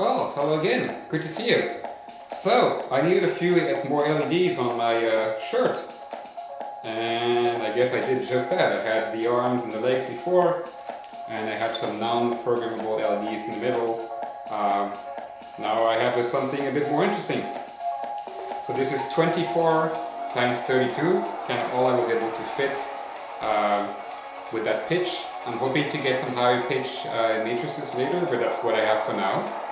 Well, hello again. Good to see you. So, I needed a few more LEDs on my uh, shirt. And I guess I did just that. I had the arms and the legs before, and I had some non-programmable LEDs in the middle. Um, now I have something a bit more interesting. So this is 24 times 32, kind of all I was able to fit uh, with that pitch. I'm hoping to get some higher pitch uh, matrices later, but that's what I have for now.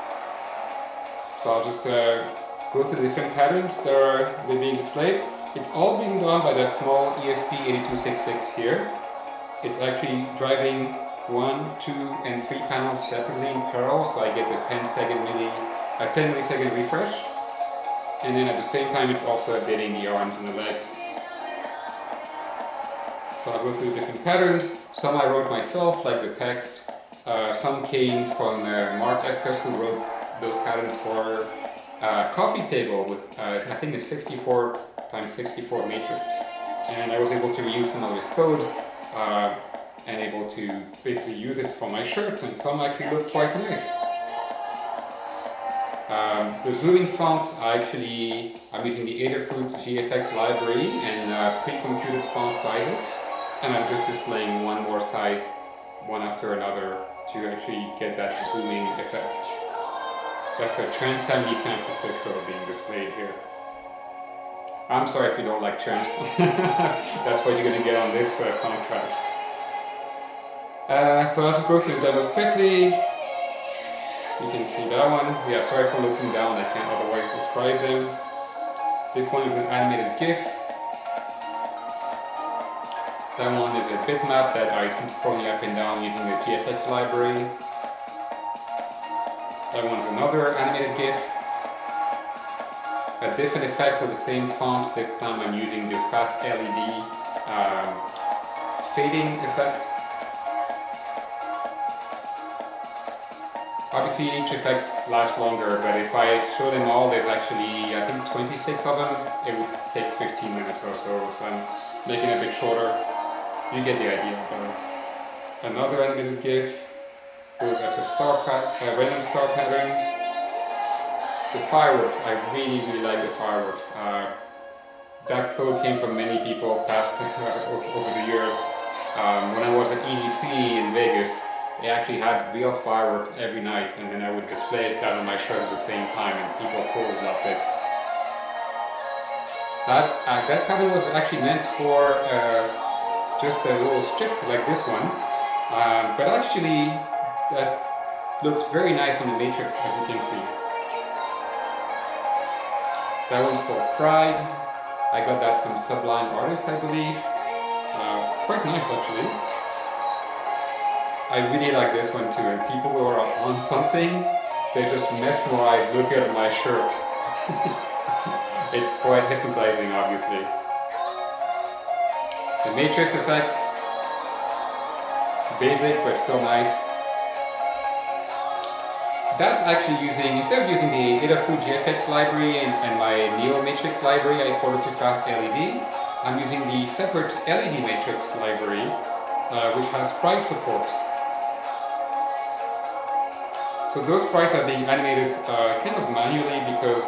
So I'll just uh, go through the different patterns that are being displayed. It's all being done by that small ESP8266 here. It's actually driving one, two, and three panels separately in parallel, so I get a 10 second milli, a 10 millisecond refresh. And then at the same time, it's also updating the arms and the legs. So I'll go through different patterns. Some I wrote myself, like the text. Uh, some came from uh, Mark Estes, who wrote those patterns for uh, coffee table with, uh, I think, a 64 times 64 matrix. And I was able to reuse some of his code uh, and able to basically use it for my shirts, and some actually look quite nice. Um, the zooming font, I actually, I'm using the Adafruit GFX library and uh, pre-computed font sizes, and I'm just displaying one more size, one after another, to actually get that zooming effect. That's a Trance Family San Francisco being displayed here. I'm sorry if you don't like trance. That's what you're going to get on this uh, soundtrack. Uh, so just go through demos quickly. You can see that one. Yeah, sorry for looking down, I can't otherwise describe them. This one is an animated GIF. That one is a bitmap that I am scrolling up and down using the GFX library. That want another animated GIF. A different effect with the same fonts. This time I'm using the FastLED um, fading effect. Obviously each effect lasts longer, but if I show them all, there's actually, I think 26 of them, it would take 15 minutes or so, so I'm making it a bit shorter. You get the idea though. Another animated GIF goes as a star pat a random star pattern. The fireworks, I really, really like the fireworks. Uh, that code came from many people past over the years. Um, when I was at EDC in Vegas, they actually had real fireworks every night and then I would display it down on my shirt at the same time and people totally loved it. That, uh, that pattern was actually meant for uh, just a little strip like this one, um, but actually that looks very nice on the matrix as you can see. That one's called Fried. I got that from Sublime Artists I believe. Uh, quite nice actually. I really like this one too, and people who are on something, they just mesmerized looking at my shirt. it's quite hypnotizing, obviously. The matrix effect, basic but still nice. That's actually using, instead of using the Adafruit GFX library and, and my NeoMatrix library I ported to FastLED, I'm using the separate LED Matrix library, uh, which has sprite support. So those sprites are being animated uh, kind of manually because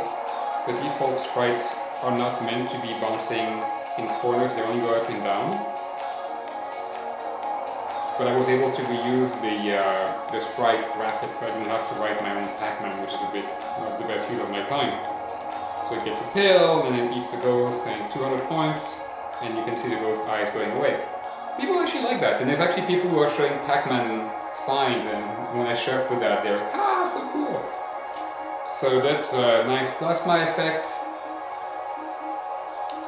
the default sprites are not meant to be bouncing in corners, they only go up and down. But I was able to reuse the, uh, the sprite graphics, I didn't have to write my own Pac-Man, which is a bit not the best use of my time. So it gets a pill, and it eats the ghost, and 200 points, and you can see the ghost eyes going away. People actually like that, and there's actually people who are showing Pac-Man signs and when I show up with that they're like, ah, so cool. So that's a nice plasma effect.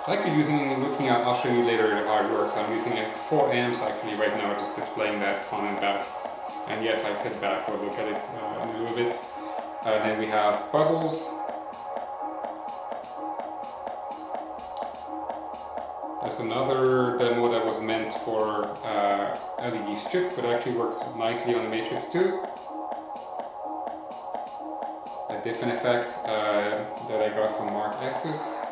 Like using, looking at, I'll show you later how it works. I'm using a 4 amps actually right now, just displaying that front and back. And yes, I said back, we'll look at it uh, in a little bit. And then we have bubbles, That's another demo that was meant for uh, LED strip, but actually works nicely on the Matrix too. A different effect uh, that I got from Mark Estes.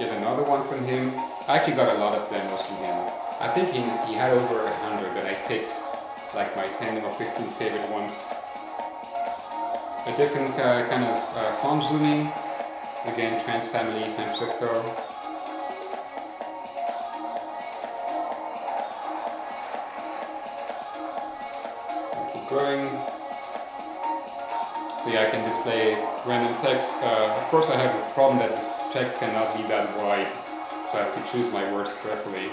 Yet another one from him. I actually got a lot of demos from him. I think he, he had over a hundred that I picked like my 10 or 15 favorite ones. A different uh, kind of uh, font zooming, again Trance Family San Francisco. keep going. So yeah, I can display random text. Uh, of course I have a problem that text cannot be that wide, so I have to choose my words carefully.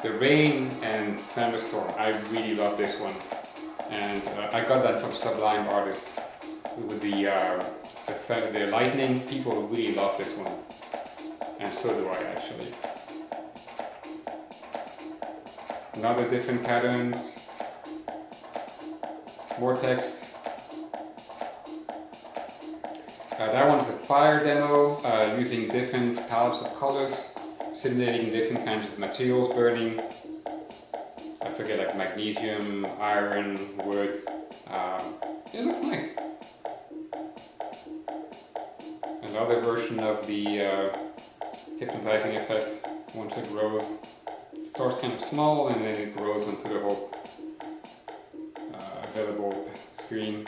The Rain and Thunderstorm, I really love this one. And uh, I got that from Sublime Artist. With the, uh, the, the lightning, people really love this one. And so do I actually. Another different patterns. More text. Uh, that one's a fire demo uh, using different palettes of colors, simulating different kinds of materials burning. I forget like magnesium, iron, wood. Um, it looks nice. Another version of the uh, hypnotizing effect once it grows. It starts kind of small and then it grows onto the whole uh, available screen.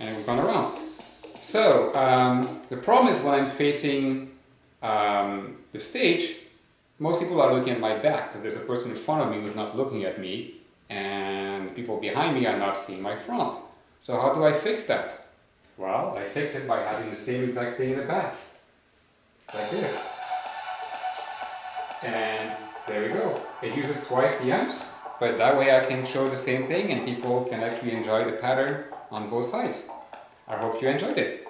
And we've gone around. So um, the problem is when I'm facing um, the stage, most people are looking at my back because there's a person in front of me who's not looking at me and people behind me are not seeing my front. So how do I fix that? Well, I fix it by having the same exact thing in the back. Like this. And there we go. It uses twice the amps, but that way I can show the same thing and people can actually enjoy the pattern on both sides. I hope you enjoyed it.